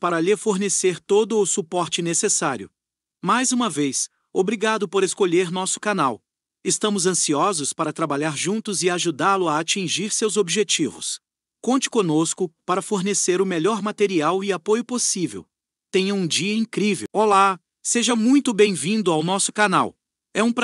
para lhe fornecer todo o suporte necessário. Mais uma vez, obrigado por escolher nosso canal. Estamos ansiosos para trabalhar juntos e ajudá-lo a atingir seus objetivos. Conte conosco para fornecer o melhor material e apoio possível. Tenha um dia incrível. Olá, seja muito bem-vindo ao nosso canal. É um prazer